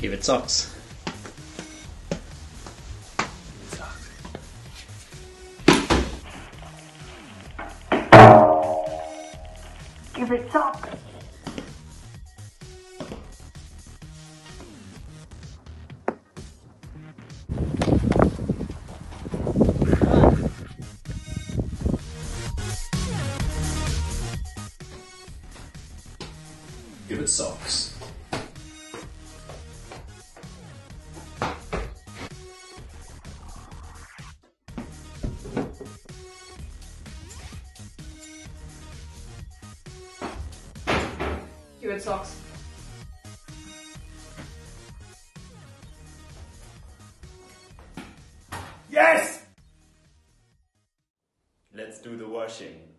Give it socks. Give it socks. Give it socks. Give socks. Yes! Let's do the washing.